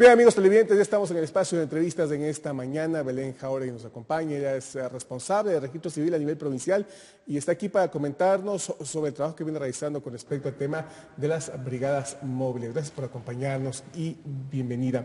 bien amigos televidentes, ya estamos en el espacio de entrevistas en esta mañana. Belén Jauregui nos acompaña, ella es eh, responsable de registro civil a nivel provincial y está aquí para comentarnos sobre el trabajo que viene realizando con respecto al tema de las brigadas móviles. Gracias por acompañarnos y bienvenida.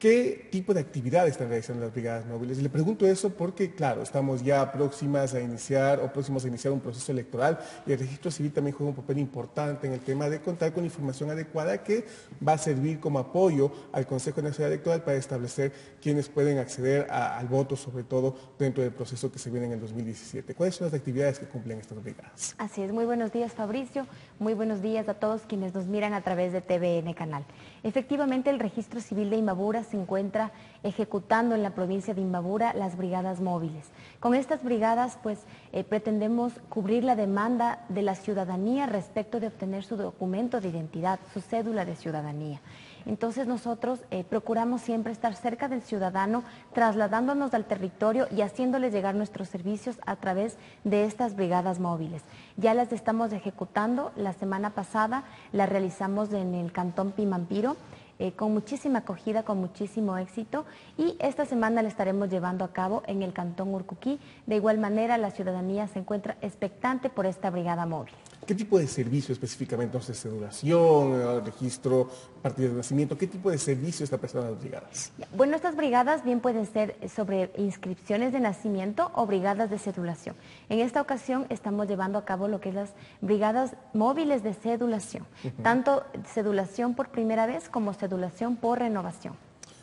¿Qué tipo de actividades están realizando las brigadas móviles? Le pregunto eso porque, claro, estamos ya próximas a iniciar o próximos a iniciar un proceso electoral y el registro civil también juega un papel importante en el tema de contar con información adecuada que va a servir como apoyo al Consejo Nacional Electoral para establecer quiénes pueden acceder al voto, sobre todo dentro del proceso que se viene en el 2017. ¿Cuáles son las actividades que cumplen estas brigadas? Así es, muy buenos días Fabricio, muy buenos días a todos quienes nos miran a través de TVN Canal. Efectivamente, el registro civil de Imbabura se encuentra ejecutando en la provincia de Imbabura las brigadas móviles. Con estas brigadas, pues, eh, pretendemos cubrir la demanda de la ciudadanía respecto de obtener su documento de identidad, su cédula de ciudadanía. Entonces nosotros eh, procuramos siempre estar cerca del ciudadano, trasladándonos al territorio y haciéndoles llegar nuestros servicios a través de estas brigadas móviles. Ya las estamos ejecutando, la semana pasada la realizamos en el Cantón Pimampiro, eh, con muchísima acogida, con muchísimo éxito y esta semana la estaremos llevando a cabo en el Cantón Urcuquí. De igual manera, la ciudadanía se encuentra expectante por esta brigada móvil. ¿Qué tipo de servicio específicamente? Entonces, cedulación, registro, partida de nacimiento, ¿qué tipo de servicio está prestando las brigadas? Bueno, estas brigadas bien pueden ser sobre inscripciones de nacimiento o brigadas de cedulación. En esta ocasión estamos llevando a cabo lo que es las brigadas móviles de cedulación, tanto cedulación por primera vez como cedulación por renovación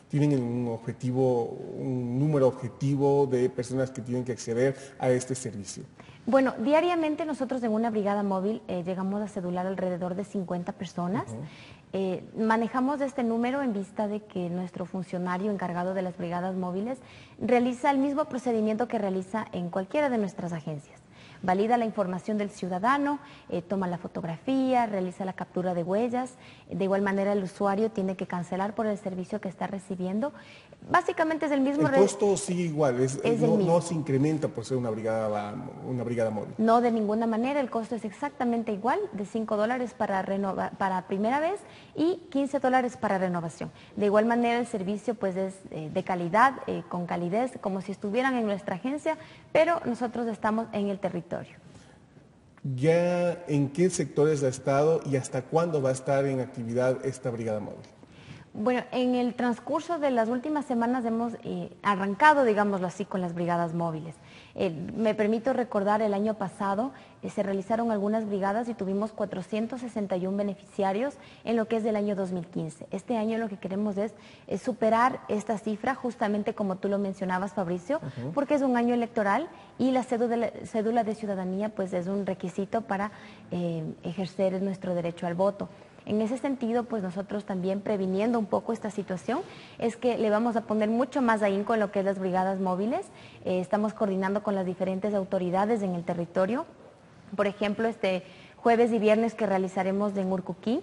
tienen un objetivo, un número objetivo de personas que tienen que acceder a este servicio. Bueno, diariamente nosotros en una brigada móvil eh, llegamos a cedular alrededor de 50 personas. Eh, manejamos este número en vista de que nuestro funcionario encargado de las brigadas móviles realiza el mismo procedimiento que realiza en cualquiera de nuestras agencias valida la información del ciudadano, eh, toma la fotografía, realiza la captura de huellas. De igual manera el usuario tiene que cancelar por el servicio que está recibiendo. Básicamente es el mismo... El costo sigue igual, es, no, se incrementa por ser una brigada, una brigada móvil. No, de ninguna manera, el costo es exactamente igual, de 5 dólares para, para primera vez y 15 dólares para renovación. De igual manera el servicio pues es eh, de calidad, eh, con calidez, como si estuvieran en nuestra agencia, pero nosotros estamos en el territorio ¿Ya en qué sectores ha estado y hasta cuándo va a estar en actividad esta brigada móvil? Bueno, en el transcurso de las últimas semanas hemos eh, arrancado, digámoslo así, con las brigadas móviles. Eh, me permito recordar el año pasado eh, se realizaron algunas brigadas y tuvimos 461 beneficiarios en lo que es del año 2015. Este año lo que queremos es, superar esta cifra, justamente como tú lo mencionabas, Fabricio, porque es un año electoral y la cédula, de ciudadanía pues es un requisito para ejercer nuestro derecho al voto. En ese sentido, pues nosotros también previniendo un poco esta situación, es que le vamos a poner mucho más ahínco en lo que es las brigadas móviles. Eh, estamos coordinando con las diferentes autoridades en el territorio. Por ejemplo, este jueves y viernes que realizaremos en Urcuquí,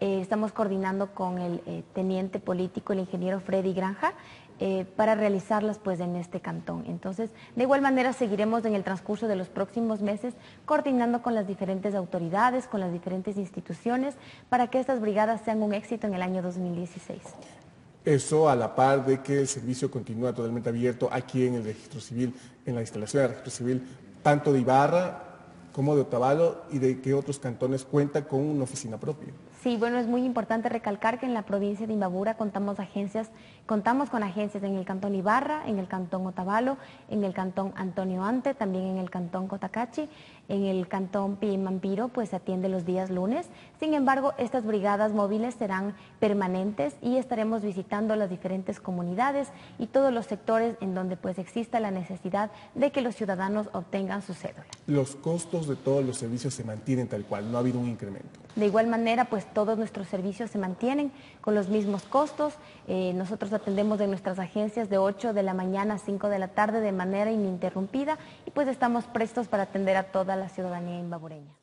eh, estamos coordinando con el eh, teniente político, el ingeniero Freddy Granja, eh, para realizarlas pues en este cantón. Entonces, de igual manera seguiremos en el transcurso de los próximos meses coordinando con las diferentes autoridades, con las diferentes instituciones, para que estas brigadas sean un éxito en el año 2016. Eso a la par de que el servicio continúa totalmente abierto aquí en el registro civil, en la instalación del registro civil, tanto de Ibarra como de Otavalo y de que otros cantones cuentan con una oficina propia. Sí, bueno, es muy importante recalcar que en la provincia de Imbabura contamos agencias, contamos con agencias en el cantón Ibarra, en el cantón Otavalo, en el cantón Antonio Ante, también en el cantón Cotacachi, en el cantón Pimampiro, pues se atiende los días lunes. Sin embargo, estas brigadas móviles serán permanentes y estaremos visitando las diferentes comunidades y todos los sectores en donde pues exista la necesidad de que los ciudadanos obtengan su cédula. Los costos de todos los servicios se mantienen tal cual, no ha habido un incremento. De igual manera, pues todos nuestros servicios se mantienen con los mismos costos. Eh, nosotros atendemos en nuestras agencias de 8 de la mañana a 5 de la tarde de manera ininterrumpida y pues estamos prestos para atender a toda la ciudadanía imbabureña.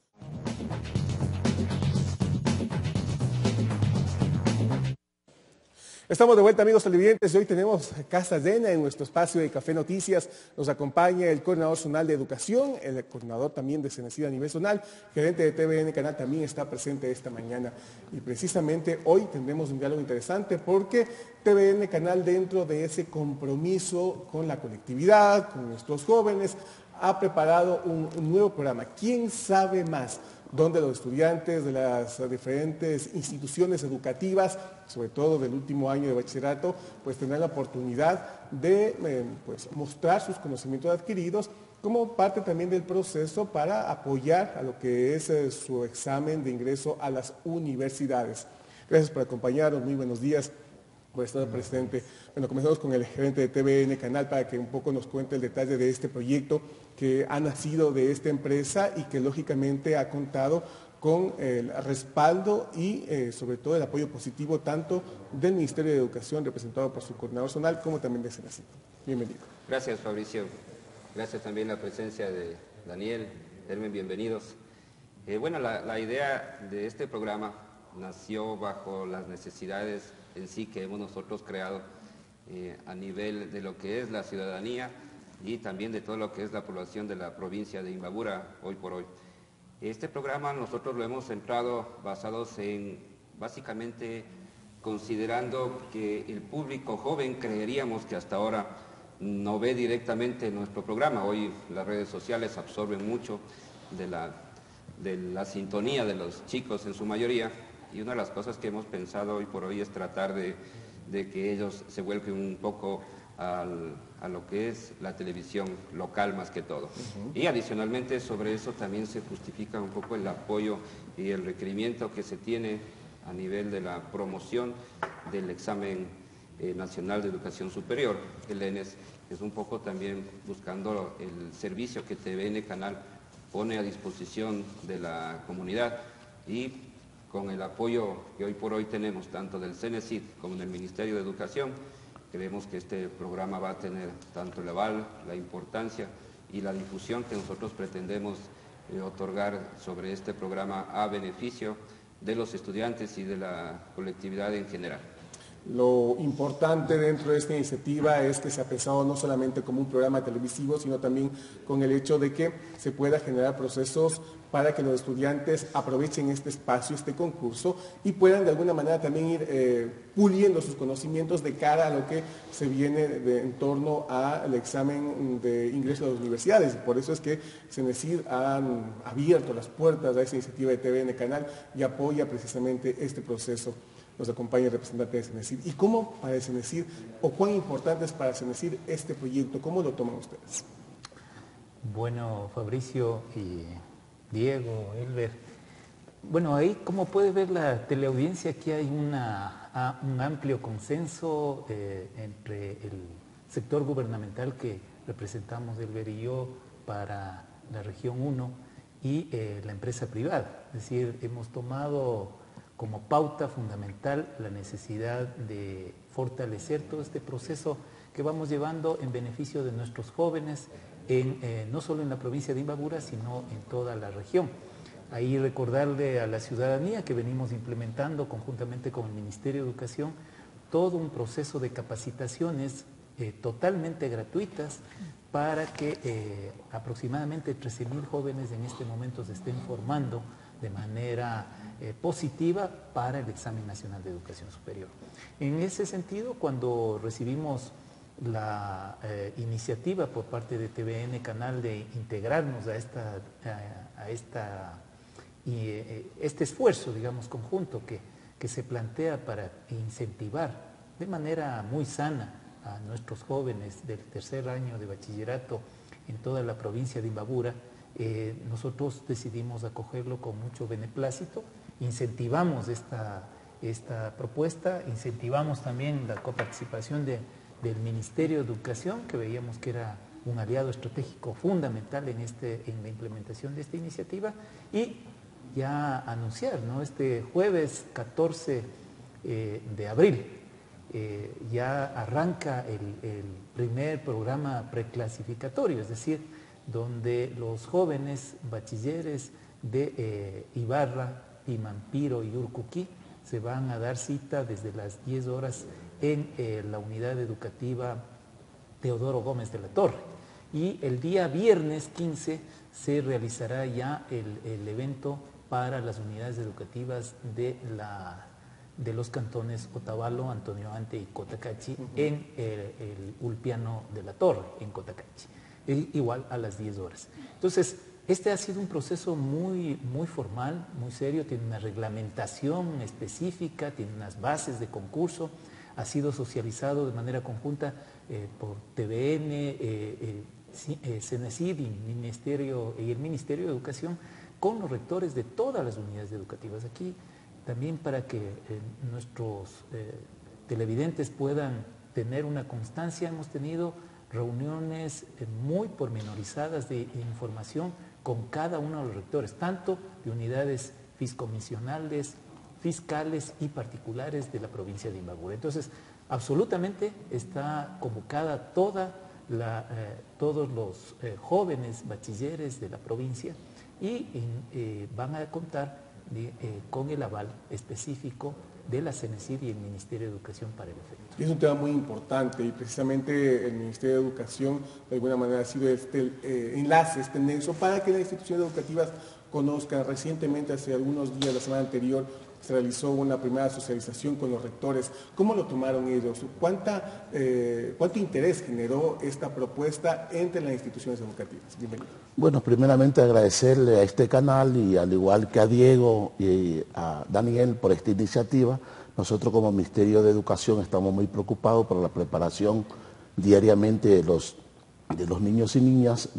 Estamos de vuelta amigos televidentes y hoy tenemos casa llena en nuestro espacio de Café Noticias. Nos acompaña el coordinador zonal de educación, el coordinador también de Cenecida a nivel zonal, gerente de TVN Canal también está presente esta mañana. Y precisamente hoy tendremos un diálogo interesante porque TVN Canal dentro de ese compromiso con la colectividad, con nuestros jóvenes, ha preparado un, nuevo programa. ¿Quién sabe más? donde los estudiantes de las diferentes instituciones educativas, sobre todo del último año de bachillerato, pues tendrán la oportunidad de eh, pues, mostrar sus conocimientos adquiridos como parte también del proceso para apoyar a lo que es eh, su examen de ingreso a las universidades. Gracias por acompañarnos, muy buenos días por estar presente. Bueno, comenzamos con el gerente de TVN Canal para que un poco nos cuente el detalle de este proyecto que ha nacido de esta empresa y que lógicamente ha contado con el respaldo y eh, sobre todo el apoyo positivo tanto del Ministerio de Educación representado por su coordinador zonal como también de Senacito. Bienvenido. Gracias Fabricio. Gracias también la presencia de Daniel. Hermen, bienvenidos. Eh, bueno, la, idea de este programa nació bajo las necesidades en sí que hemos nosotros creado eh, a nivel de lo que es la ciudadanía y también de todo lo que es la población de la provincia de Imbabura hoy por hoy. Este programa nosotros lo hemos centrado basados en básicamente considerando que el público joven creeríamos que hasta ahora no ve directamente nuestro programa. Hoy las redes sociales absorben mucho de la, de la sintonía de los chicos en su mayoría y una de las cosas que hemos pensado hoy por hoy es tratar de, de que ellos se vuelquen un poco a lo que es la televisión local más que todo. Y adicionalmente sobre eso también se justifica un poco el apoyo y el requerimiento que se tiene a nivel de la promoción del examen eh, nacional de educación superior. El ENES es un poco también buscando el servicio que TVN Canal pone a disposición de la comunidad y con el apoyo que hoy por hoy tenemos tanto del CENESID como del Ministerio de Educación, Creemos que este programa va a tener tanto el aval, la importancia y la difusión que nosotros pretendemos eh, otorgar sobre este programa a beneficio de los estudiantes y de la colectividad en general. Lo importante dentro de esta iniciativa es que se ha pensado no solamente como un programa televisivo, sino también con el hecho de que se pueda generar procesos para que los estudiantes aprovechen este espacio, este concurso, y puedan de alguna manera también ir eh, puliendo sus conocimientos de cara a lo que se viene en torno al examen de ingreso a las universidades. Por eso es que CENESID han abierto las puertas a esa iniciativa de TVN Canal y apoya precisamente este proceso nos acompaña el representante de Cenecid. ¿Y cómo para Cenecid, o cuán importante es para Cenecid este proyecto? ¿Cómo lo toman ustedes? Bueno, Fabricio y Diego, Elber, bueno, ahí como puede ver la teleaudiencia, aquí hay una, un amplio consenso eh, entre el sector gubernamental que representamos Elber y yo para la región 1 y eh, la empresa privada. Es decir, hemos tomado como pauta fundamental la necesidad de fortalecer todo este proceso que vamos llevando en beneficio de nuestros jóvenes, eh, no solo en la provincia de Imbabura, sino en toda la región. Ahí recordarle a la ciudadanía que venimos implementando conjuntamente con el Ministerio de Educación todo un proceso de capacitaciones eh, totalmente gratuitas para que eh, aproximadamente 13.000 jóvenes en este momento se estén formando de manera eh, positiva para el examen nacional de educación superior. En ese sentido, cuando recibimos la eh, iniciativa por parte de TVN Canal de integrarnos a, esta, a, esta, y, eh, este esfuerzo, digamos, conjunto que, que se plantea para incentivar de manera muy sana a nuestros jóvenes del tercer año de bachillerato en toda la provincia de Imbabura, nosotros decidimos acogerlo con mucho beneplácito incentivamos esta, esta propuesta, incentivamos también la coparticipación de, del Ministerio de Educación, que veíamos que era un aliado estratégico fundamental en, este, en la implementación de esta iniciativa, y ya anunciar, ¿no? este jueves 14 eh, de abril, eh, ya arranca el, primer programa preclasificatorio, es decir, donde los jóvenes bachilleres de eh, Ibarra, y Mampiro y Urcuquí se van a dar cita desde las 10 horas en eh, la unidad educativa Teodoro Gómez de la Torre. Y el día viernes 15 se realizará ya el, evento para las unidades educativas de, la, de los cantones Otavalo, Antonio Ante y Cotacachi en el, el, Ulpiano de la Torre, en Cotacachi, igual a las 10 horas. Entonces, este ha sido un proceso muy, muy formal, muy serio, tiene una reglamentación específica, tiene unas bases de concurso, ha sido socializado de manera conjunta eh, por TVN, eh, eh, eh y, Ministerio, y el Ministerio de Educación con los rectores de todas las unidades educativas. Aquí también para que nuestros televidentes puedan tener una constancia, hemos tenido reuniones muy pormenorizadas de información con cada uno de los rectores, tanto de unidades fiscomisionales, fiscales y particulares de la provincia de Imbabura. Entonces, absolutamente está convocada toda la, eh, todos los eh, jóvenes bachilleres de la provincia y eh, van a contar con el aval específico de la CENESID y el Ministerio de Educación para el efecto. Es un tema muy importante y precisamente el Ministerio de Educación de alguna manera ha sido este enlace, este nexo para que las instituciones educativas conozcan. Recientemente, hace algunos días, la semana anterior, se realizó una primera socialización con los rectores. ¿Cómo lo tomaron ellos? ¿Cuánta, eh, ¿Cuánto interés generó esta propuesta entre las instituciones educativas? Bienvenido. Bueno, primeramente agradecerle a este canal y al igual que a Diego y a Daniel por esta iniciativa. Nosotros como Ministerio de Educación estamos muy preocupados por la preparación diariamente de los, de los niños y niñas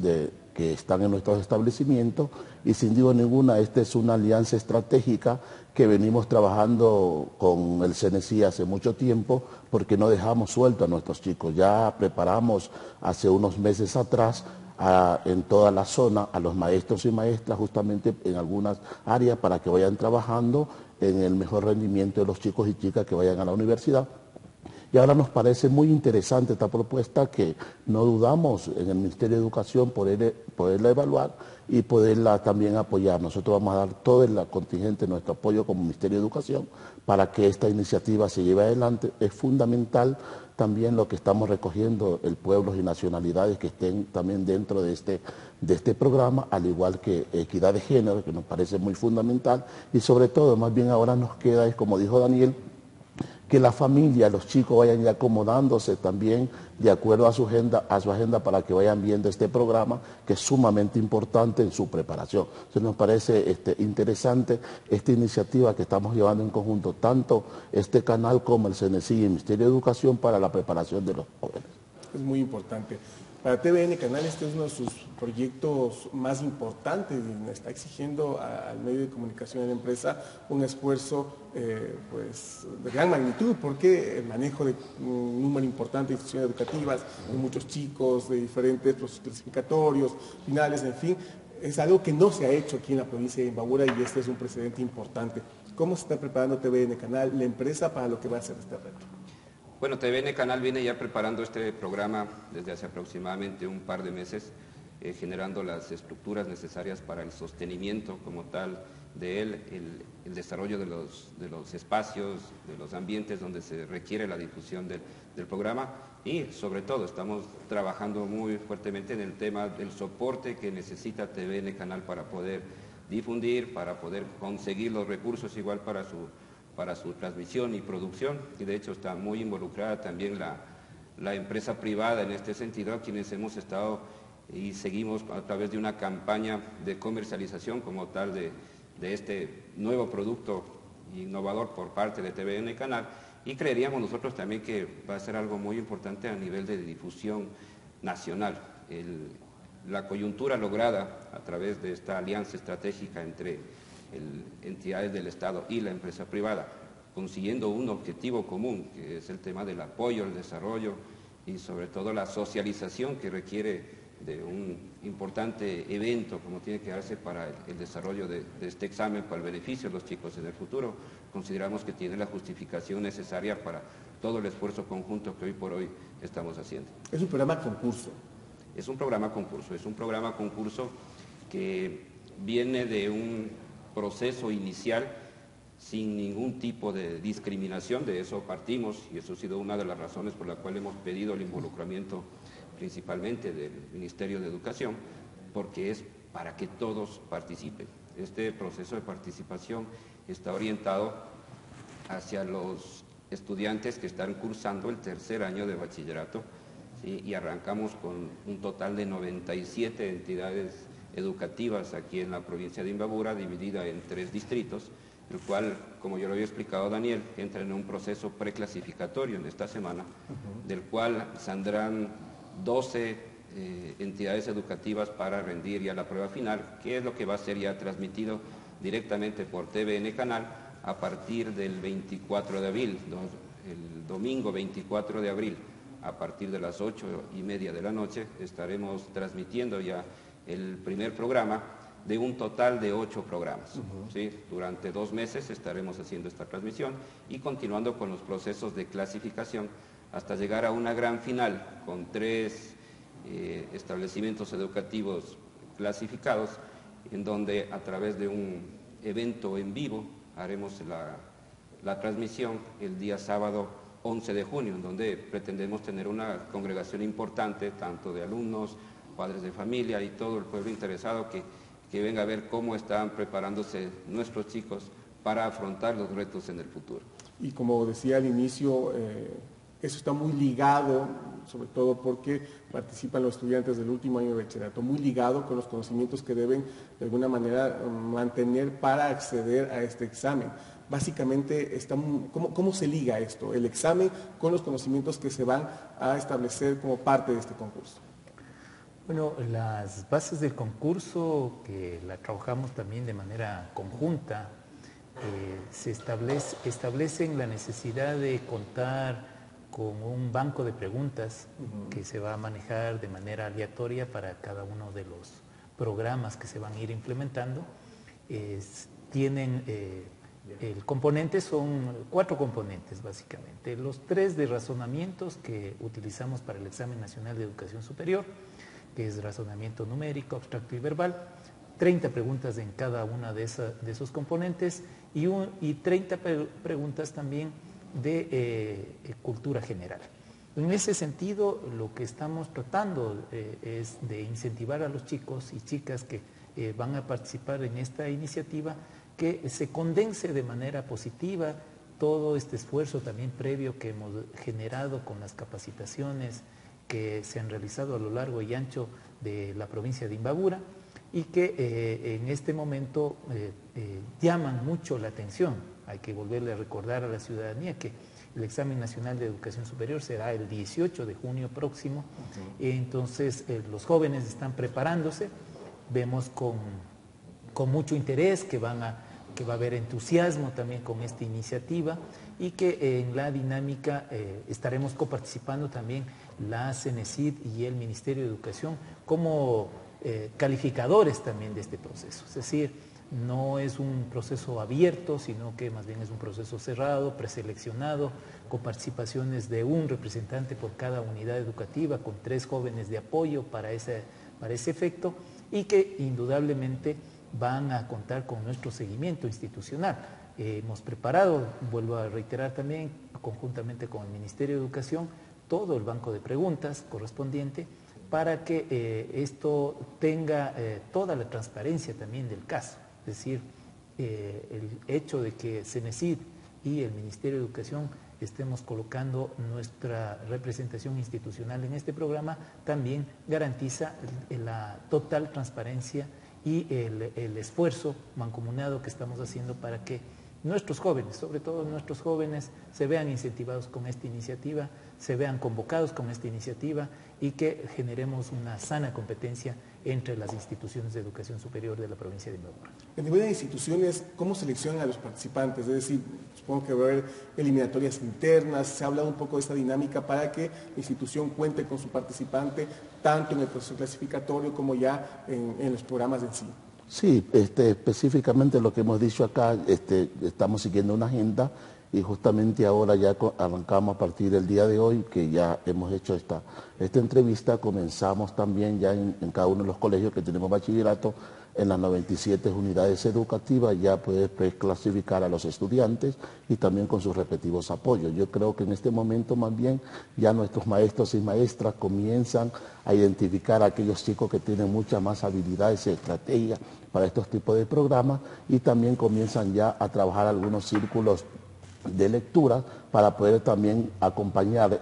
que están en nuestros establecimientos y sin duda ninguna esta es una alianza estratégica que venimos trabajando con el CNC hace mucho tiempo porque no dejamos suelto a nuestros chicos. Ya preparamos hace unos meses atrás en toda la zona a los maestros y maestras justamente en algunas áreas para que vayan trabajando en el mejor rendimiento de los chicos y chicas que vayan a la universidad y ahora nos parece muy interesante esta propuesta que no dudamos en el Ministerio de Educación poder, poderla evaluar y poderla también apoyar. Nosotros vamos a dar todo el contingente, nuestro apoyo como Ministerio de Educación para que esta iniciativa se lleve adelante. Es fundamental también lo que estamos recogiendo, el pueblo y nacionalidades que estén también dentro de este, de este programa, al igual que equidad de género, que nos parece muy fundamental, y sobre todo, más bien ahora nos queda, es como dijo Daniel, que la familia, los chicos vayan ya acomodándose también de acuerdo a su agenda, a su agenda para que vayan viendo este programa que es sumamente importante en su preparación. Entonces nos parece este, interesante esta iniciativa que estamos llevando en conjunto, tanto este canal como el CNCI y el Ministerio de Educación para la preparación de los jóvenes. Es muy importante. Para TVN Canal este es uno de sus proyectos más importantes y está exigiendo al medio de comunicación de la empresa un esfuerzo eh, pues, de gran magnitud porque el manejo de un número importante de instituciones educativas, de muchos chicos, de diferentes procesos clasificatorios, finales, en fin, es algo que no se ha hecho aquí en la provincia de Imbabura y este es un precedente importante. ¿Cómo se está preparando TVN Canal, la empresa, para lo que va a ser este reto? Bueno, TVN Canal viene ya preparando este programa desde hace aproximadamente un par de meses, eh, generando las estructuras necesarias para el sostenimiento como tal de él, el, desarrollo de los, de los, espacios, de los ambientes donde se requiere la difusión del, del programa. Y sobre todo estamos trabajando muy fuertemente en el tema del soporte que necesita TVN Canal para poder difundir, para poder conseguir los recursos igual para su para su transmisión y producción, y de hecho está muy involucrada también la, empresa privada en este sentido, a quienes hemos estado y seguimos a través de una campaña de comercialización como tal de, este nuevo producto innovador por parte de TVN Canal, y creeríamos nosotros también que va a ser algo muy importante a nivel de difusión nacional. la coyuntura lograda a través de esta alianza estratégica entre entidades del Estado y la empresa privada, consiguiendo un objetivo común, que es el tema del apoyo al desarrollo y sobre todo la socialización que requiere de un importante evento como tiene que darse para el, desarrollo de, este examen para el beneficio de los chicos en el futuro, consideramos que tiene la justificación necesaria para todo el esfuerzo conjunto que hoy por hoy estamos haciendo. Es un programa concurso. Es un programa concurso, es un programa concurso que viene de un proceso inicial sin ningún tipo de discriminación, de eso partimos y eso ha sido una de las razones por la cual hemos pedido el involucramiento principalmente del Ministerio de Educación, porque es para que todos participen. Este proceso de participación está orientado hacia los estudiantes que están cursando el tercer año de bachillerato y arrancamos con un total de 97 entidades educativas aquí en la provincia de Imbabura, dividida en tres distritos, el cual, como yo lo había explicado Daniel, entra en un proceso preclasificatorio en esta semana, del cual saldrán 12 eh, entidades educativas para rendir ya la prueba final, que es lo que va a ser ya transmitido directamente por TVN Canal a partir del 24 de abril, el domingo 24 de abril, a partir de las 8 y media de la noche, estaremos transmitiendo ya el primer programa de un total de ocho programas. Durante dos meses estaremos haciendo esta transmisión y continuando con los procesos de clasificación hasta llegar a una gran final con tres eh, establecimientos educativos clasificados en donde a través de un evento en vivo haremos la, la transmisión el día sábado 11 de junio, en donde pretendemos tener una congregación importante, tanto de alumnos, padres de familia y todo el pueblo interesado que que venga a ver cómo están preparándose nuestros chicos para afrontar los retos en el futuro. Y como decía al inicio, eh, eso está muy ligado, sobre todo porque participan los estudiantes del último año de bachillerato, muy ligado con los conocimientos que deben de alguna manera mantener para acceder a este examen. Básicamente, ¿cómo, ¿cómo se liga esto, el examen con los conocimientos que se van a establecer como parte de este concurso? Bueno, las bases del concurso, que la trabajamos también de manera conjunta, eh, se establece, establecen la necesidad de contar con un banco de preguntas que se va a manejar de manera aleatoria para cada uno de los programas que se van a ir implementando. tienen, eh, el componente son cuatro componentes básicamente. Los tres de razonamientos que utilizamos para el examen nacional de educación superior, que es razonamiento numérico, abstracto y verbal, 30 preguntas en cada una de, esos componentes y, y 30 preguntas también de eh, cultura general. En ese sentido, lo que estamos tratando eh, es de incentivar a los chicos y chicas que eh, van a participar en esta iniciativa que se condense de manera positiva todo este esfuerzo también previo que hemos generado con las capacitaciones, que se han realizado a lo largo y ancho de la provincia de Imbabura y que en este momento llaman mucho la atención. Hay que volverle a recordar a la ciudadanía que el examen nacional de educación superior será el 18 de junio próximo. Entonces los jóvenes están preparándose, vemos con, con mucho interés que, van a, que va a haber entusiasmo también con esta iniciativa y que en la dinámica estaremos coparticipando también la CENESID y el Ministerio de Educación como eh, calificadores también de este proceso. Es decir, no es un proceso abierto, sino que más bien es un proceso cerrado, preseleccionado, con participaciones de un representante por cada unidad educativa, con tres jóvenes de apoyo para ese, para ese efecto y que indudablemente van a contar con nuestro seguimiento institucional. hemos preparado, vuelvo a reiterar también, conjuntamente con el Ministerio de Educación, todo el banco de preguntas correspondiente para que eh, esto tenga eh, toda la transparencia también del caso. Es decir, eh, el hecho de que CENESID y el Ministerio de Educación estemos colocando nuestra representación institucional en este programa también garantiza la total transparencia y el, el esfuerzo mancomunado que estamos haciendo para que nuestros jóvenes, sobre todo nuestros jóvenes, se vean incentivados con esta iniciativa, se vean convocados con esta iniciativa y que generemos una sana competencia entre las instituciones de educación superior de la provincia de Imbabura. En nivel de instituciones, ¿cómo seleccionan a los participantes? Es decir, supongo que va a haber eliminatorias internas, se habla un poco de esta dinámica para que la institución cuente con su participante tanto en el proceso clasificatorio como ya en los programas en sí. Sí, este, específicamente lo que hemos dicho acá, este, estamos siguiendo una agenda y justamente ahora ya arrancamos a partir del día de hoy, que ya hemos hecho esta, esta entrevista, comenzamos también ya en, cada uno de los colegios que tenemos bachillerato en las 97 unidades educativas ya puede pues, clasificar a los estudiantes y también con sus respectivos apoyos. Yo creo que en este momento más bien ya nuestros maestros y maestras comienzan a identificar a aquellos chicos que tienen muchas más habilidades y estrategias para estos tipos de programas y también comienzan ya a trabajar algunos círculos de lectura para poder también acompañar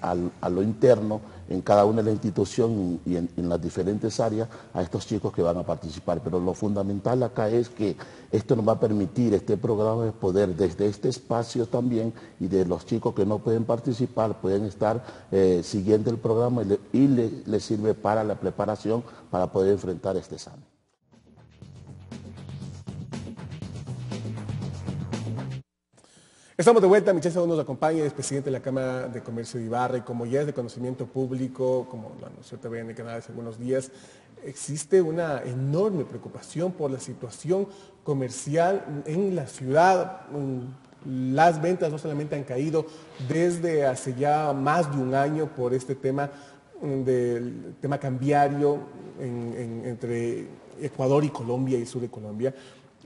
a lo interno en cada una de las instituciones y en, las diferentes áreas a estos chicos que van a participar. Pero lo fundamental acá es que esto nos va a permitir, este programa, es poder desde este espacio también y de los chicos que no pueden participar, pueden estar eh, siguiendo el programa y, les le sirve para la preparación para poder enfrentar este examen. Estamos de vuelta, Michel Segundo nos acompaña, es presidente de la Cámara de Comercio de Ibarra y como ya es de conocimiento público, como lo anunció TV en el canal hace algunos días, existe una enorme preocupación por la situación comercial en la ciudad. Las ventas no solamente han caído desde hace ya más de un año por este tema del tema cambiario entre Ecuador y Colombia y sur de Colombia,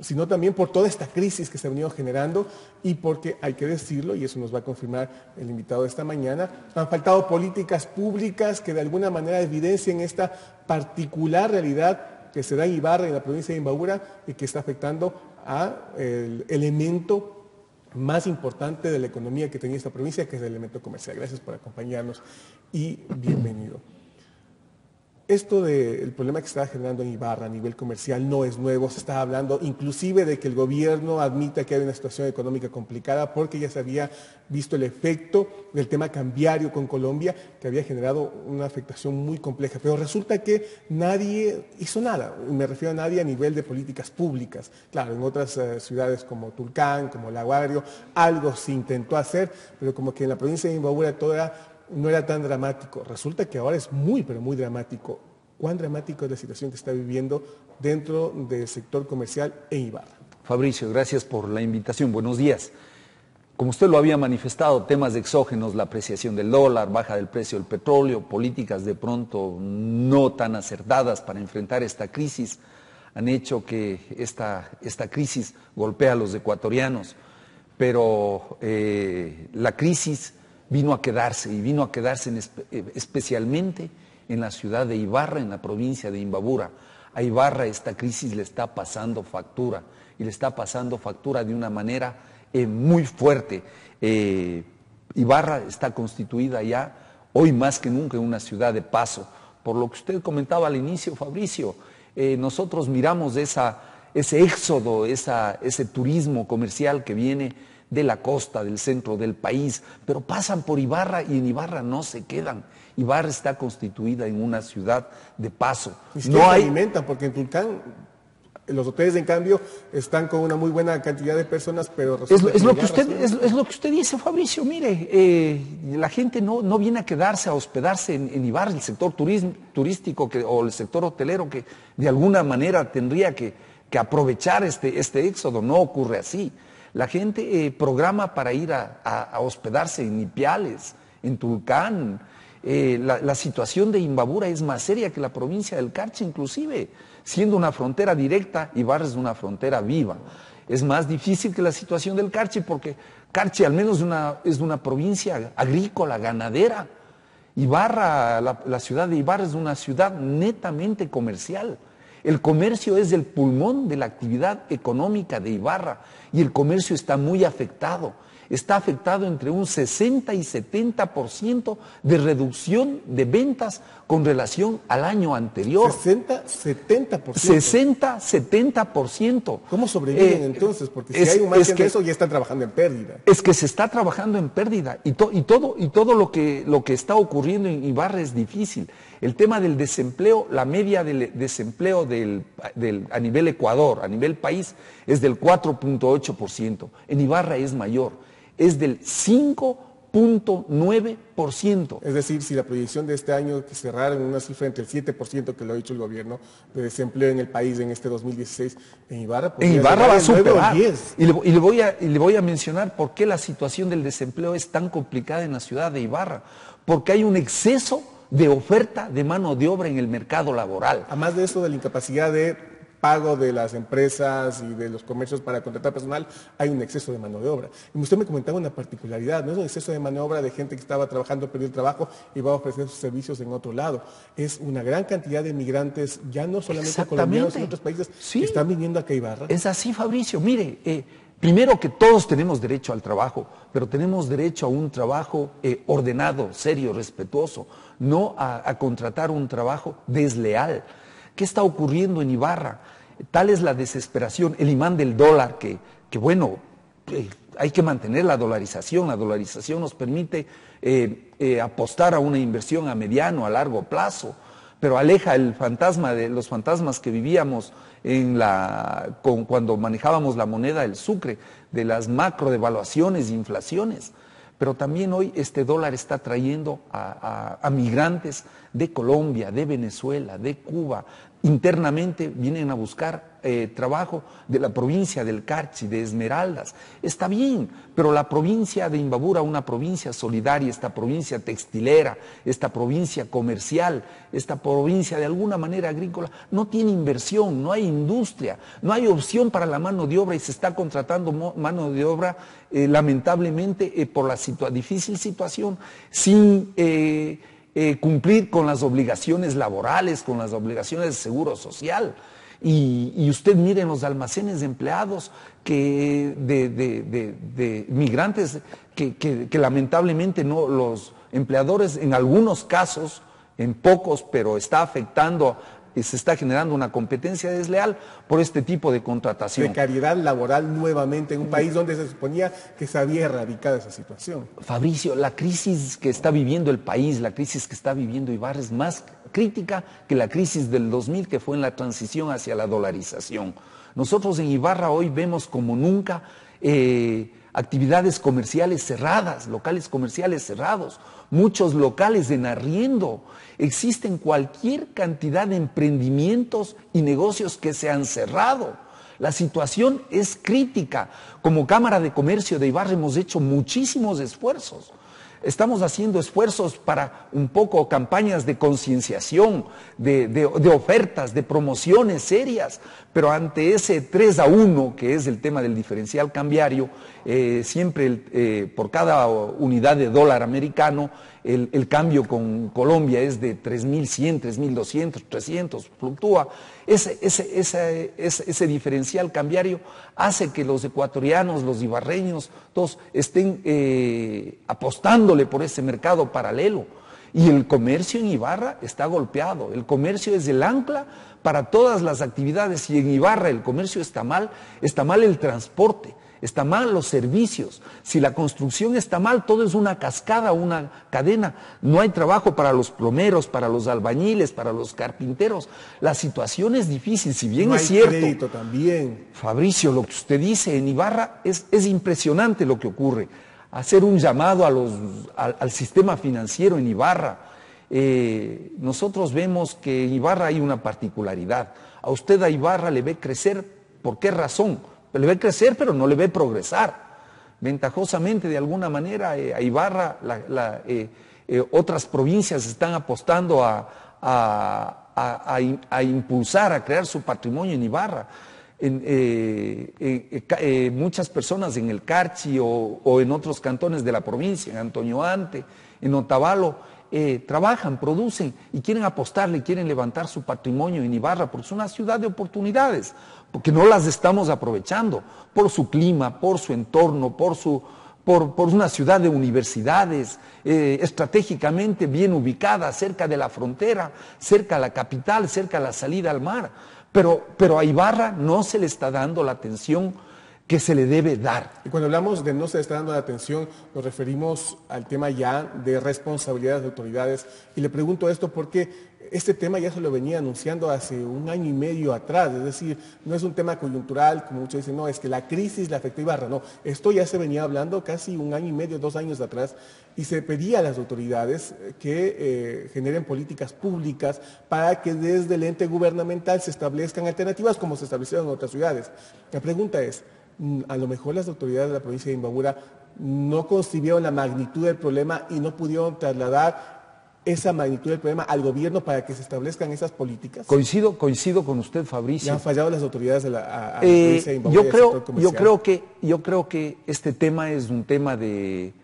sino también por toda esta crisis que se ha venido generando y porque, hay que decirlo, y eso nos va a confirmar el invitado de esta mañana, han faltado políticas públicas que de alguna manera evidencien esta particular realidad que se da en Ibarra, en la provincia de Imbabura, y que está afectando al elemento más importante de la economía que tenía esta provincia, que es el elemento comercial. Gracias por acompañarnos y bienvenido. Esto del problema que se está generando en Ibarra a nivel comercial no es nuevo, se está hablando inclusive de que el gobierno admita que hay una situación económica complicada porque ya se había visto el efecto del tema cambiario con Colombia que había generado una afectación muy compleja. Pero resulta que nadie hizo nada, me refiero a nadie a nivel de políticas públicas. Claro, en otras eh, ciudades como Tulcán, como Laguario, algo se intentó hacer, pero como que en la provincia de Imbabura todo era no era tan dramático. Resulta que ahora es muy, pero muy dramático. ¿Cuán dramático es la situación que está viviendo dentro del sector comercial en Ibarra? Fabricio, gracias por la invitación. Buenos días. Como usted lo había manifestado, temas exógenos, la apreciación del dólar, baja del precio del petróleo, políticas de pronto no tan acertadas para enfrentar esta crisis, han hecho que esta, esta crisis golpee a los ecuatorianos. Pero eh, la crisis vino a quedarse y vino a quedarse eh, especialmente en la ciudad de Ibarra, en la provincia de Imbabura. A Ibarra esta crisis le está pasando factura y le está pasando factura de una manera eh, muy fuerte. Eh, Ibarra está constituida ya hoy más que nunca en una ciudad de paso. Por lo que usted comentaba al inicio, Fabricio, nosotros miramos esa, ese éxodo, ese turismo comercial que viene de la costa, del centro del país, pero pasan por Ibarra y en Ibarra no se quedan. Ibarra está constituida en una ciudad de paso. Y no hay... alimentan, porque en Tulcán los hoteles, en cambio, están con una muy buena cantidad de personas, pero... Es, lo, que usted, es, lo que usted dice, Fabricio. Mire, eh, la gente no, no viene a quedarse, a hospedarse en, Ibarra, el sector turístico que, o el sector hotelero que de alguna manera tendría que, que aprovechar este, este éxodo. No ocurre así. La gente eh, programa para ir a, hospedarse en Ipiales, en Tulcán. Eh, la, situación de Imbabura es más seria que la provincia del Carchi, inclusive, siendo una frontera directa, Ibarra es una frontera viva. Es más difícil que la situación del Carchi porque Carchi al menos es una provincia agrícola, ganadera. Ibarra, la ciudad de Ibarra es una ciudad netamente comercial. El comercio es el pulmón de la actividad económica de Ibarra y el comercio está muy afectado está afectado entre un 60 y 70% de reducción de ventas con relación al año anterior. 60, 70%. 60, 70%. ¿Cómo sobreviven eh, entonces? Porque si hay un margen de eso ya están trabajando en pérdida. Es que se está trabajando en pérdida y, y todo, y todo lo, que, lo que está ocurriendo en Ibarra es difícil. El tema del desempleo, la media del desempleo del, a nivel Ecuador, a nivel país, es del 4.8%. En Ibarra es mayor es del 5.9%. Es decir, si la proyección de este año que cerrara en una cifra entre el 7% que lo ha dicho el gobierno de desempleo en el país en este 2016, en Ibarra... En Ibarra va a superar. Y le, voy a, y le voy a mencionar por qué la situación del desempleo es tan complicada en la ciudad de Ibarra. Porque hay un exceso de oferta de mano de obra en el mercado laboral. Además de eso, de la incapacidad de pago de las empresas y de los comercios para contratar personal, hay un exceso de mano de obra. Y usted me comentaba una particularidad, no es un exceso de mano de obra de gente que estaba trabajando, perdió el trabajo y va a ofrecer sus servicios en otro lado. Es una gran cantidad de migrantes, ya no solamente colombianos, sino otros países que están viniendo a Ibarra. Es así, Fabricio. Mire, eh, primero que todos tenemos derecho al trabajo, pero tenemos derecho a un trabajo eh, ordenado, serio, respetuoso, no a contratar un trabajo desleal. ¿Qué está ocurriendo en Ibarra? Tal es la desesperación, el imán del dólar, que, bueno, eh, hay que mantener la dolarización. La dolarización nos permite eh, eh, apostar a una inversión a mediano, a largo plazo, pero aleja el fantasma de los fantasmas que vivíamos en la, cuando manejábamos la moneda del sucre, de las macro devaluaciones e inflaciones. Pero también hoy este dólar está trayendo a migrantes de Colombia, de Venezuela, de Cuba, internamente vienen a buscar eh, trabajo de la provincia del Carchi, de Esmeraldas. Está bien, pero la provincia de Imbabura, una provincia solidaria, esta provincia textilera, esta provincia comercial, esta provincia de alguna manera agrícola, no tiene inversión, no hay industria, no hay opción para la mano de obra y se está contratando mano de obra eh, lamentablemente eh, por la difícil situación, sin eh, cumplir con las obligaciones laborales, con las obligaciones de seguro social. Y, usted mire los almacenes de empleados que, de, migrantes que, que, lamentablemente no, los empleadores en algunos casos, en pocos, pero está afectando se está generando una competencia desleal por este tipo de contratación. Precariedad laboral nuevamente en un país donde se suponía que se había erradicado esa situación. Fabricio, la crisis que está viviendo el país, la crisis que está viviendo Ibarra es más crítica que la crisis del 2000 que fue en la transición hacia la dolarización. Nosotros en Ibarra hoy vemos como nunca eh, actividades comerciales cerradas, locales comerciales cerrados, muchos locales en arriendo. Existen cualquier cantidad de emprendimientos y negocios que se han cerrado. La situación es crítica. Como Cámara de Comercio de Ibarra hemos hecho muchísimos esfuerzos. Estamos haciendo esfuerzos para un poco campañas de concienciación, de, ofertas, de promociones serias, pero ante ese 3 a 1, que es el tema del diferencial cambiario, eh, siempre eh, por cada unidad de dólar americano, el, cambio con Colombia es de 3.100, 3.200, 300, fluctúa. Ese, ese, diferencial cambiario hace que los ecuatorianos, los ibarreños, todos estén eh, apostándole por ese mercado paralelo. Y el comercio en Ibarra está golpeado. El comercio es el ancla para todas las actividades. Y en Ibarra el comercio está mal, está mal el transporte está mal los servicios, si la construcción está mal, todo es una cascada, una cadena. No hay trabajo para los plomeros, para los albañiles, para los carpinteros. La situación es difícil, si bien no es cierto. Crédito también. Fabricio, lo que usted dice en Ibarra es, impresionante lo que ocurre. Hacer un llamado al, sistema financiero en Ibarra. Eh, nosotros vemos que en Ibarra hay una particularidad. A usted a Ibarra le ve crecer, ¿por qué razón? Le ve crecer, pero no le ve progresar. Ventajosamente, de alguna manera, eh, a Ibarra, eh, eh, otras provincias están apostando a, impulsar, a crear su patrimonio en Ibarra. muchas personas en el Carchi o, en otros cantones de la provincia, en Antonio Ante, en Otavalo, trabajan, producen y quieren apostarle, quieren levantar su patrimonio en Ibarra, porque es una ciudad de oportunidades porque no las estamos aprovechando por su clima, por su entorno, por, su, por, una ciudad de universidades, eh, estratégicamente bien ubicada, cerca de la frontera, cerca a la capital, cerca a la salida al mar. Pero, pero a Ibarra no se le está dando la atención que se le debe dar. Y cuando hablamos de no se está dando la atención, nos referimos al tema ya de responsabilidades de autoridades. Y le pregunto esto porque este tema ya se lo venía anunciando hace un año y medio atrás, es decir, no es un tema coyuntural, como muchos dicen, no, es que la crisis la afectó Ibarra, no, esto ya se venía hablando casi un año y medio, dos años atrás, y se pedía a las autoridades que eh, generen políticas públicas para que desde el ente gubernamental se establezcan alternativas como se establecieron en otras ciudades. La pregunta es, a lo mejor las autoridades de la provincia de Imbabura no concibieron la magnitud del problema y no pudieron trasladar esa magnitud del problema al gobierno para que se establezcan esas políticas? Coincido, coincido con usted, Fabricio. ¿Ya han fallado las autoridades de la a, eh, yo creo, yo creo que yo creo que este tema es un tema de,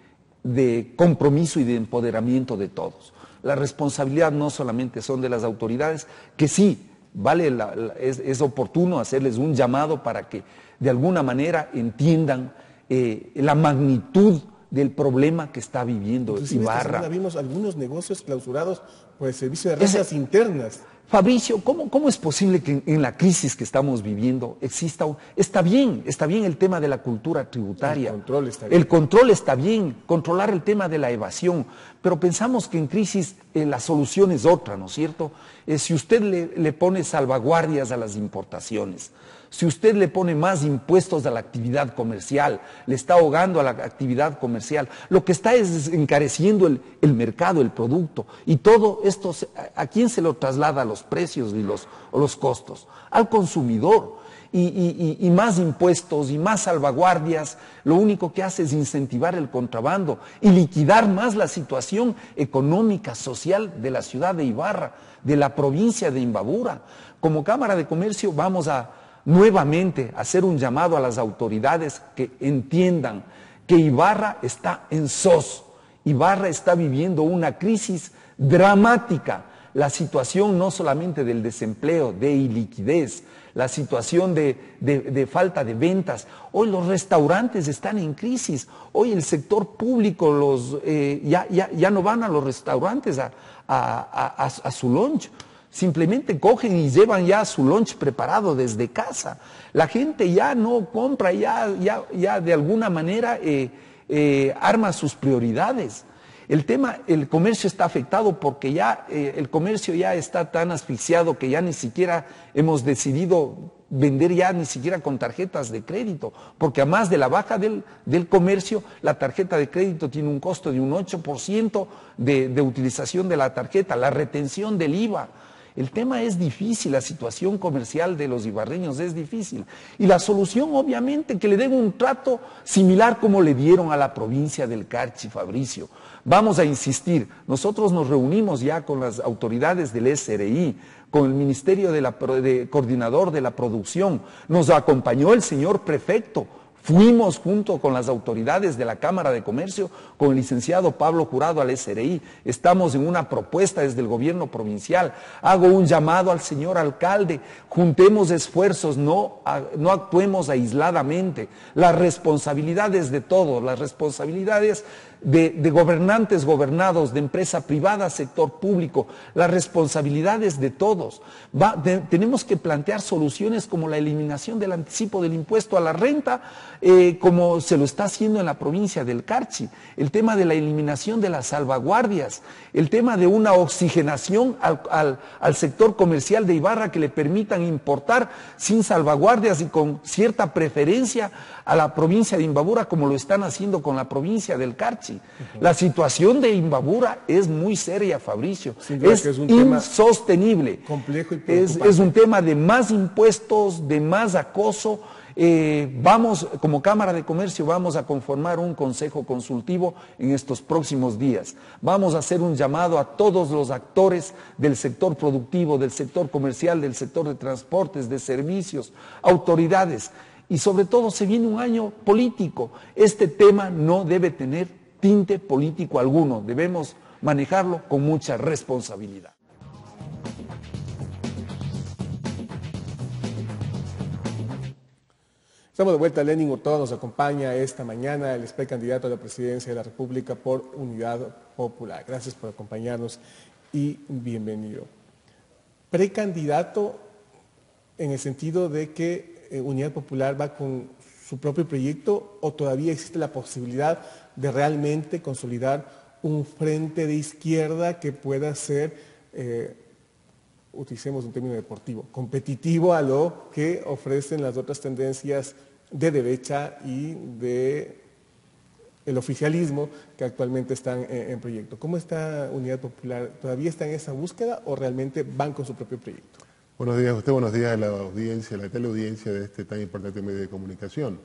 de compromiso y de empoderamiento de todos. La responsabilidad no solamente son de las autoridades, que sí, vale, es, oportuno hacerles un llamado para que de alguna manera entiendan eh, la magnitud del problema que está viviendo Ibarra. Esta vimos algunos negocios clausurados por el servicio de rentas internas. Fabricio, ¿cómo, ¿cómo, es posible que en, la crisis que estamos viviendo exista un... Está bien, está bien el tema de la cultura tributaria. El control está bien. El control está bien, controlar el tema de la evasión, pero pensamos que en crisis eh, la solución es otra, ¿no es cierto? Eh, si usted le pone salvaguardias a las importaciones, si usted le pone más impuestos a la actividad comercial, le está ahogando a la actividad comercial, lo que está es encareciendo el, mercado, el producto. Y todo esto, ¿a quién se lo traslada los precios y los, los costos? Al consumidor. Y, más impuestos y más salvaguardias, lo único que hace es incentivar el contrabando y liquidar más la situación económica, social de la ciudad de Ibarra, de la provincia de Imbabura. Como Cámara de Comercio vamos a, nuevamente hacer un llamado a las autoridades que entiendan que Ibarra está en SOS. Ibarra está viviendo una crisis dramática. La situación no solamente del desempleo, de iliquidez, la situación de, falta de ventas. Hoy los restaurantes están en crisis. Hoy el sector público los, eh, ya, ya, no van a los restaurantes a, a su lunch Simplemente cogen y llevan ya su lunch preparado desde casa. La gente ya no compra, ya, ya, ya de alguna manera eh, eh, arma sus prioridades. El tema, el comercio está afectado porque ya eh, el comercio ya está tan asfixiado que ya ni siquiera hemos decidido vender ya ni siquiera con tarjetas de crédito, porque además de la baja del, comercio, la tarjeta de crédito tiene un costo de un 8% de, de utilización de la tarjeta, la retención del IVA. El tema es difícil, la situación comercial de los ibarreños es difícil. Y la solución, obviamente, que le den un trato similar como le dieron a la provincia del Carchi, Fabricio. Vamos a insistir, nosotros nos reunimos ya con las autoridades del SRI, con el Ministerio de, Coordinador de la Producción, nos acompañó el señor prefecto Fuimos junto con las autoridades de la Cámara de Comercio, con el licenciado Pablo Jurado al SRI. Estamos en una propuesta desde el gobierno provincial. Hago un llamado al señor alcalde. Juntemos esfuerzos, no, no actuemos aisladamente. Las responsabilidades de todos, las responsabilidades de, gobernantes gobernados, de empresa privada, sector público, las responsabilidades de todos. tenemos que plantear soluciones como la eliminación del anticipo del impuesto a la renta, eh, como se lo está haciendo en la provincia del Carchi, el tema de la eliminación de las salvaguardias, el tema de una oxigenación al, al sector comercial de Ibarra que le permitan importar sin salvaguardias y con cierta preferencia a la provincia de Imbabura como lo están haciendo con la provincia del Carchi. La situación de Imbabura es muy seria, Fabricio. Es, insostenible. complejo y es, es un tema de más impuestos, de más acoso. Eh, vamos, como Cámara de Comercio, vamos a conformar un consejo consultivo en estos próximos días. Vamos a hacer un llamado a todos los actores del sector productivo, del sector comercial, del sector de transportes, de servicios, autoridades y sobre todo se viene un año político. Este tema no debe tener tinte político alguno, debemos manejarlo con mucha responsabilidad. Estamos de vuelta, Lenin Hurtado nos acompaña esta mañana, el precandidato a la presidencia de la República por Unidad Popular. Gracias por acompañarnos y bienvenido. Precandidato en el sentido de que eh, Unidad Popular va con su propio proyecto o todavía existe la posibilidad de realmente consolidar un frente de izquierda que pueda ser, eh, utilicemos un término deportivo, competitivo a lo que ofrecen las otras tendencias de derecha y de el oficialismo que actualmente están en, en proyecto. ¿Cómo está Unidad Popular? ¿Todavía está en esa búsqueda o realmente van con su propio proyecto? Buenos días a usted, buenos días a la audiencia, a la teleaudiencia de este tan importante medio de comunicación.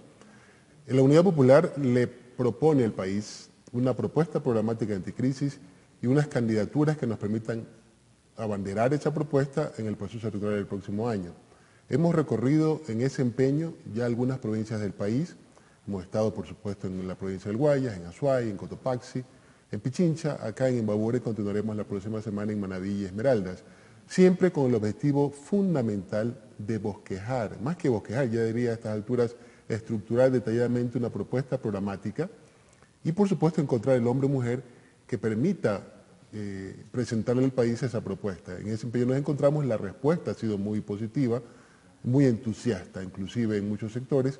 La Unidad Popular le propone al país una propuesta programática anticrisis y unas candidaturas que nos permitan abanderar esa propuesta en el proceso electoral del próximo año. Hemos recorrido en ese empeño ya algunas provincias del país, hemos estado por supuesto en la provincia del Guayas, en Azuay, en Cotopaxi, en Pichincha, acá en Imbabure continuaremos la próxima semana en Manaví y Esmeraldas, siempre con el objetivo fundamental de bosquejar, más que bosquejar, ya diría a estas alturas, estructurar detalladamente una propuesta programática y por supuesto encontrar el hombre o mujer que permita eh, presentarle al país esa propuesta. En ese empeño nos encontramos, la respuesta ha sido muy positiva, muy entusiasta, inclusive en muchos sectores,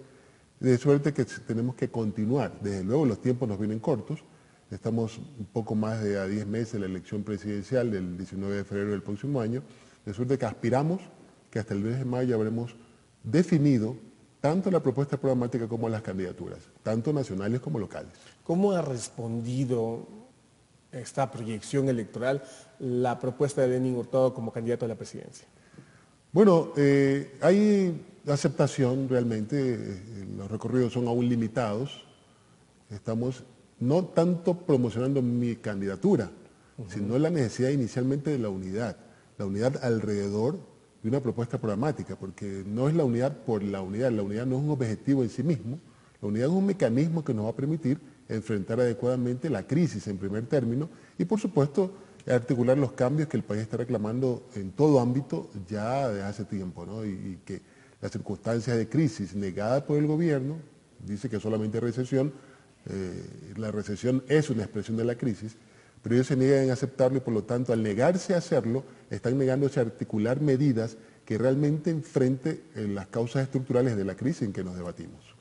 de suerte que tenemos que continuar. Desde luego los tiempos nos vienen cortos, estamos un poco más de a 10 meses de la elección presidencial del 19 de febrero del próximo año, de suerte que aspiramos que hasta el mes de mayo habremos definido tanto la propuesta programática como las candidaturas, tanto nacionales como locales. ¿Cómo ha respondido esta proyección electoral la propuesta de Lenin Hurtado como candidato a la presidencia? Bueno, eh, hay aceptación realmente, eh, los recorridos son aún limitados, estamos no tanto promocionando mi candidatura, sino la necesidad inicialmente de la unidad, la unidad alrededor de una propuesta programática, porque no es la unidad por la unidad, la unidad no es un objetivo en sí mismo, la unidad es un mecanismo que nos va a permitir enfrentar adecuadamente la crisis en primer término y por supuesto articular los cambios que el país está reclamando en todo ámbito ya de hace tiempo, ¿no? y, que las circunstancias de crisis negada por el gobierno, dice que solamente recesión, eh, la recesión es una expresión de la crisis, pero ellos se niegan a aceptarlo y por lo tanto al negarse a hacerlo, están negándose a articular medidas que realmente enfrenten las causas estructurales de la crisis en que nos debatimos.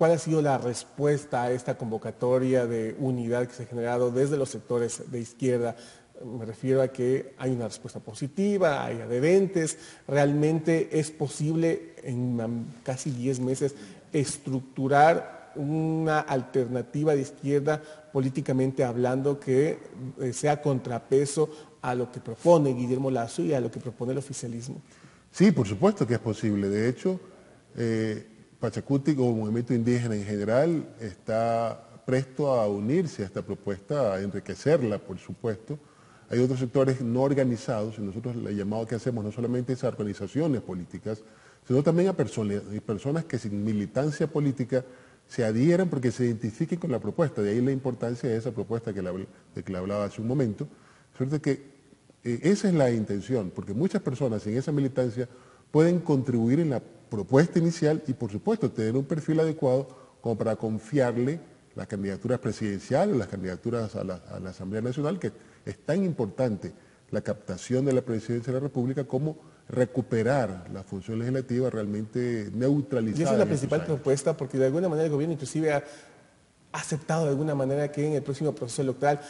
¿Cuál ha sido la respuesta a esta convocatoria de unidad que se ha generado desde los sectores de izquierda? Me refiero a que hay una respuesta positiva, hay adherentes, realmente es posible en casi 10 meses estructurar una alternativa de izquierda políticamente hablando que eh, sea contrapeso a lo que propone Guillermo Lazo y a lo que propone el oficialismo. Sí, por supuesto que es posible. De hecho, eh, Pachacuti como movimiento indígena en general está presto a unirse a esta propuesta, a enriquecerla, por supuesto. Hay otros sectores no organizados y nosotros el llamado que hacemos no solamente es a organizaciones políticas, sino también a personas, que sin militancia política se adhieran porque se identifiquen con la propuesta. De ahí la importancia de esa propuesta que de que le hablaba hace un momento. Suerte que eh, esa es la intención, porque muchas personas sin esa militancia pueden contribuir en la propuesta inicial y por supuesto tener un perfil adecuado como para confiarle las candidaturas presidenciales, las candidaturas a la, Asamblea Nacional, que es tan importante la captación de la presidencia de la República como recuperar la función legislativa realmente neutralizada. Y esa es la principal propuesta porque de alguna manera el gobierno inclusive ha aceptado de alguna manera que en el próximo proceso electoral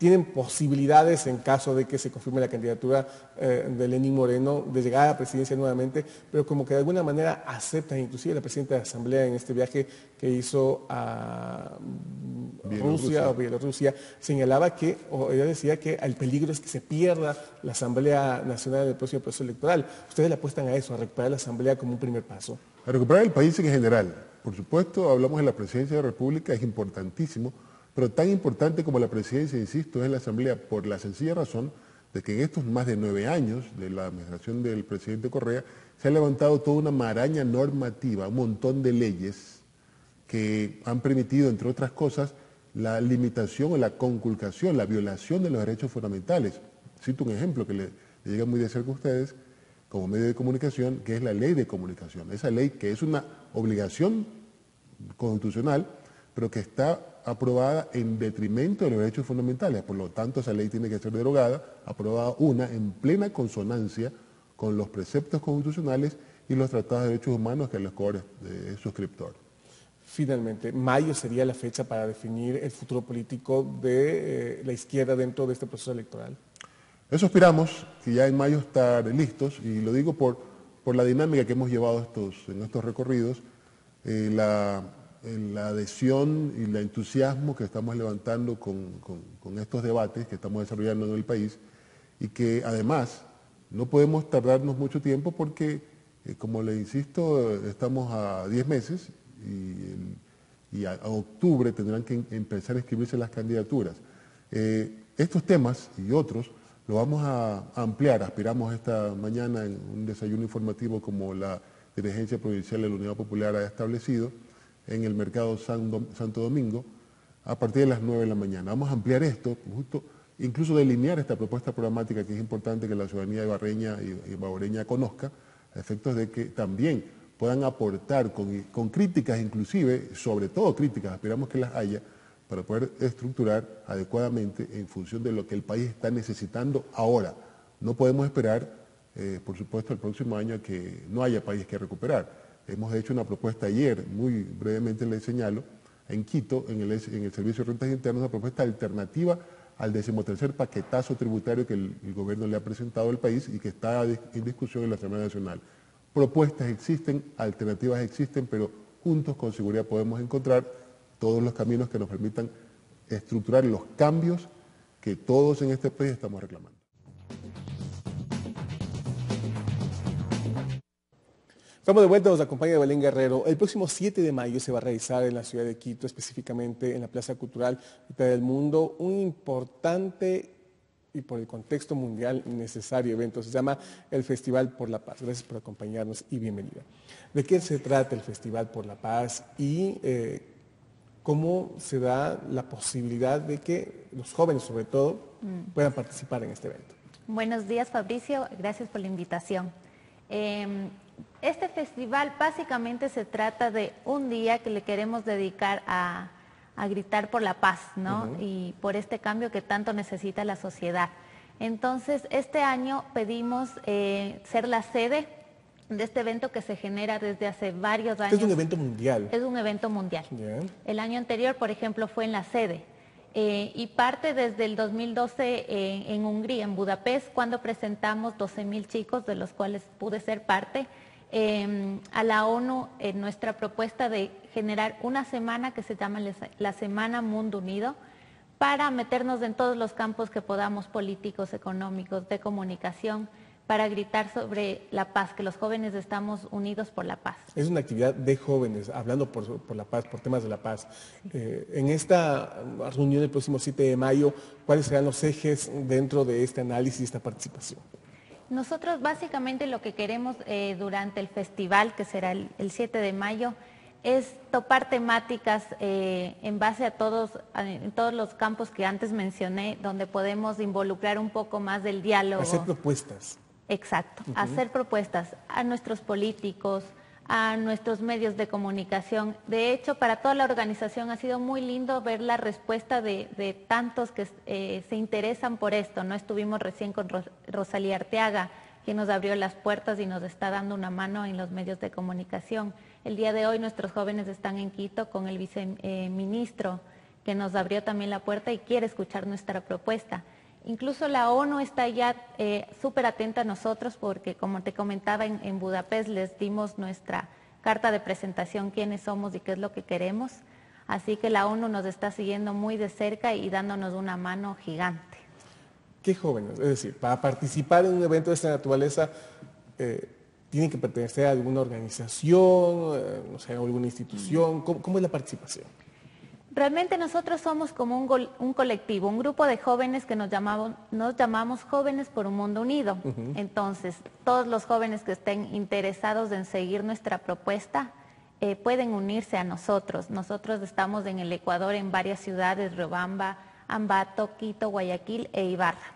tienen posibilidades en caso de que se confirme la candidatura eh, de Lenín Moreno de llegar a la presidencia nuevamente, pero como que de alguna manera aceptan, inclusive la presidenta de la Asamblea en este viaje que hizo a Rusia o Bielorrusia, señalaba que, o ella decía que el peligro es que se pierda la Asamblea Nacional en el próximo proceso electoral. Ustedes le apuestan a eso, a recuperar la Asamblea como un primer paso. A recuperar el país en general. Por supuesto, hablamos de la presidencia de la República, es importantísimo pero tan importante como la presidencia, insisto, es la Asamblea por la sencilla razón de que en estos más de nueve años de la administración del presidente Correa se ha levantado toda una maraña normativa, un montón de leyes que han permitido, entre otras cosas, la limitación o la conculcación, la violación de los derechos fundamentales. Cito un ejemplo que le, le llega muy de cerca a ustedes como medio de comunicación, que es la ley de comunicación. Esa ley que es una obligación constitucional, pero que está aprobada en detrimento de los derechos fundamentales. Por lo tanto, esa ley tiene que ser derogada, aprobada una en plena consonancia con los preceptos constitucionales y los tratados de derechos humanos que el Ecuador es suscriptor. Finalmente, mayo sería la fecha para definir el futuro político de eh, la izquierda dentro de este proceso electoral. Eso esperamos, que ya en mayo estar listos, y lo digo por, por la dinámica que hemos llevado estos, en estos recorridos. Eh, la, la adhesión y el entusiasmo que estamos levantando con, estos debates que estamos desarrollando en el país y que además no podemos tardarnos mucho tiempo porque, eh, como le insisto, estamos a 10 meses y, a, octubre tendrán que empezar a escribirse las candidaturas. Eh, estos temas y otros lo vamos a ampliar. Aspiramos esta mañana en un desayuno informativo como la Dirigencia Provincial de la Unidad Popular ha establecido en el mercado Santo Domingo a partir de las 9 de la mañana. Vamos a ampliar esto, incluso delinear esta propuesta programática que es importante que la ciudadanía ibarreña y baureña conozca, a efectos de que también puedan aportar con, con críticas inclusive, sobre todo críticas, esperamos que las haya, para poder estructurar adecuadamente en función de lo que el país está necesitando ahora. No podemos esperar, eh, por supuesto, el próximo año que no haya país que recuperar. Hemos hecho una propuesta ayer, muy brevemente le señalo, en Quito, en el, Servicio de Rentas Internas, una propuesta alternativa al decimotercer paquetazo tributario que el, el, gobierno le ha presentado al país y que está en discusión en la Asamblea Nacional. Propuestas existen, alternativas existen, pero juntos con seguridad podemos encontrar todos los caminos que nos permitan estructurar los cambios que todos en este país estamos reclamando. Estamos de vuelta, nos acompaña Belén Guerrero. El próximo 7 de mayo se va a realizar en la ciudad de Quito, específicamente en la Plaza Cultural del Mundo, un importante y por el contexto mundial necesario evento. Se llama el Festival por la Paz. Gracias por acompañarnos y bienvenida. ¿De qué se trata el Festival por la Paz y eh, cómo se da la posibilidad de que los jóvenes, sobre todo, mm. puedan participar en este evento. Buenos días, Fabricio. Gracias por la invitación. Em, este festival básicamente se trata de un día que le queremos dedicar a, gritar por la paz, ¿no? Y por este cambio que tanto necesita la sociedad. Entonces, este año pedimos eh, ser la sede de este evento que se genera desde hace varios años. Es un evento mundial. Es un evento mundial. El año anterior, por ejemplo, fue en la sede. Eh, y parte desde el 2012 eh, en Hungría, en Budapest, cuando presentamos 12.000 chicos, de los cuales pude ser parte, em, a la ONU en nuestra propuesta de generar una semana que se llama la Semana Mundo Unido, para meternos en todos los campos que podamos, políticos, económicos, de comunicación, para gritar sobre la paz, que los jóvenes estamos unidos por la paz. Es una actividad de jóvenes, hablando por, la paz, por temas de la paz. Eh, en esta reunión del próximo 7 de mayo, ¿cuáles serán los ejes dentro de este análisis esta participación? Nosotros básicamente lo que queremos eh, durante el festival, que será el, 7 de mayo, es topar temáticas eh, en base a todos, en todos los campos que antes mencioné, donde podemos involucrar un poco más del diálogo. Hacer propuestas. Exacto, hacer propuestas a nuestros políticos, a nuestros medios de comunicación. De hecho, para toda la organización ha sido muy lindo ver la respuesta de, tantos que eh, se interesan por esto. No estuvimos recién con Rosalía Arteaga, quien nos abrió las puertas y nos está dando una mano en los medios de comunicación. El día de hoy nuestros jóvenes están en Quito con el viceministro, que nos abrió también la puerta y quiere escuchar nuestra propuesta. Incluso la ONU está ya eh, súper atenta a nosotros porque, como te comentaba, en, Budapest les dimos nuestra carta de presentación, quiénes somos y qué es lo que queremos. Así que la ONU nos está siguiendo muy de cerca y dándonos una mano gigante. ¿Qué jóvenes? Es decir, para participar en un evento de esta naturaleza, eh, ¿tienen que pertenecer a alguna organización, eh, no sé, a alguna institución? ¿Cómo es la participación? Realmente nosotros somos como un, colectivo, un grupo de jóvenes que nos llamamos, nos llamamos Jóvenes por un Mundo Unido. Entonces, todos los jóvenes que estén interesados en seguir nuestra propuesta eh, pueden unirse a nosotros. Nosotros estamos en el Ecuador en varias ciudades, Riobamba, Ambato, Quito, Guayaquil e Ibarra.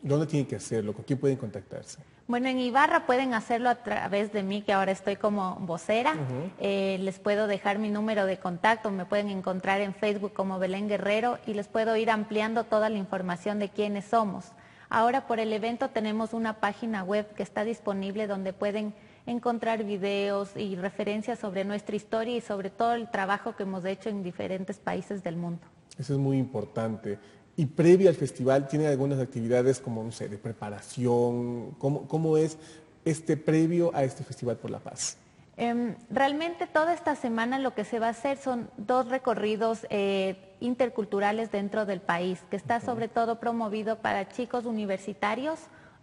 ¿Dónde tienen que hacerlo? ¿Con quién pueden contactarse? Bueno, en Ibarra pueden hacerlo a través de mí, que ahora estoy como vocera. Eh, les puedo dejar mi número de contacto, me pueden encontrar en Facebook como Belén Guerrero y les puedo ir ampliando toda la información de quiénes somos. Ahora por el evento tenemos una página web que está disponible donde pueden encontrar videos y referencias sobre nuestra historia y sobre todo el trabajo que hemos hecho en diferentes países del mundo. Eso es muy importante. Y previo al festival tienen algunas actividades como, no sé, de preparación. ¿Cómo, es este previo a este Festival por la Paz? Em, realmente toda esta semana lo que se va a hacer son dos recorridos eh, interculturales dentro del país, que está sobre todo promovido para chicos universitarios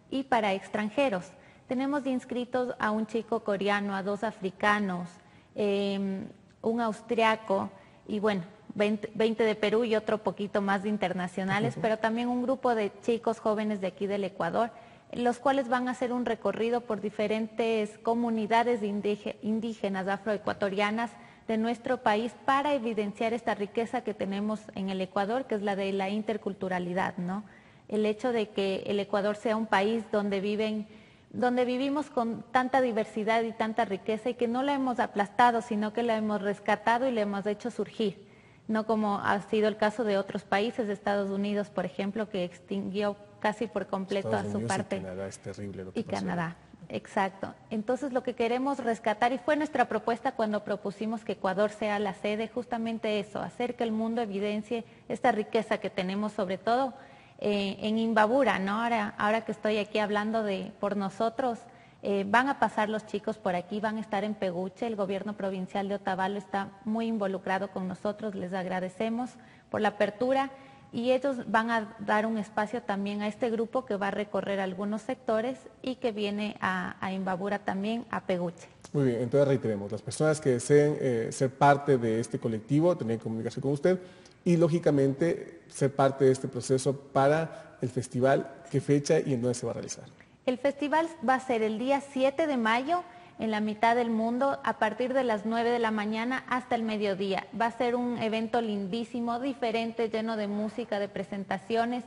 y para extranjeros. Tenemos inscritos a un chico coreano, a dos africanos, em, un austriaco y bueno, 20, de Perú y otro poquito más de internacionales, pero también un grupo de chicos jóvenes de aquí del Ecuador, los cuales van a hacer un recorrido por diferentes comunidades indígenas afroecuatorianas de nuestro país para evidenciar esta riqueza que tenemos en el Ecuador, que es la de la interculturalidad, ¿no? El hecho de que el Ecuador sea un país donde viven donde vivimos con tanta diversidad y tanta riqueza y que no la hemos aplastado, sino que la hemos rescatado y la hemos hecho surgir, no como ha sido el caso de otros países, de Estados Unidos, por ejemplo, que extinguió casi por completo a su parte. Y Canadá es terrible lo que Y Canadá, exacto. Entonces lo que queremos rescatar, y fue nuestra propuesta cuando propusimos que Ecuador sea la sede, justamente eso, hacer que el mundo evidencie esta riqueza que tenemos sobre todo eh, en Imbabura, ¿no? Ahora, ahora que estoy aquí hablando de por nosotros, eh, van a pasar los chicos por aquí, van a estar en Peguche, el gobierno provincial de Otavalo está muy involucrado con nosotros, les agradecemos por la apertura y ellos van a dar un espacio también a este grupo que va a recorrer algunos sectores y que viene a, Imbabura también, a Peguche. Muy bien, entonces reiteremos, las personas que deseen eh, ser parte de este colectivo, tener comunicación con usted, y lógicamente ser parte de este proceso para el festival, qué fecha y en dónde se va a realizar. El festival va a ser el día 7 de mayo en la mitad del mundo a partir de las 9 de la mañana hasta el mediodía. Va a ser un evento lindísimo, diferente, lleno de música, de presentaciones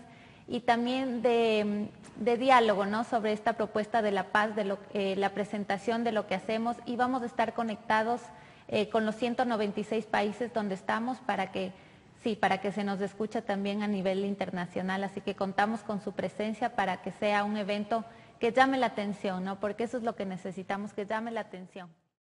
y también de, diálogo ¿no? sobre esta propuesta de la paz, de eh, la presentación de lo que hacemos y vamos a estar conectados eh, con los 196 países donde estamos para que Sí, para que se nos escuche también a nivel internacional, así que contamos con su presencia para que sea un evento que llame la atención, ¿no? Porque eso es lo que necesitamos, que llame la atención.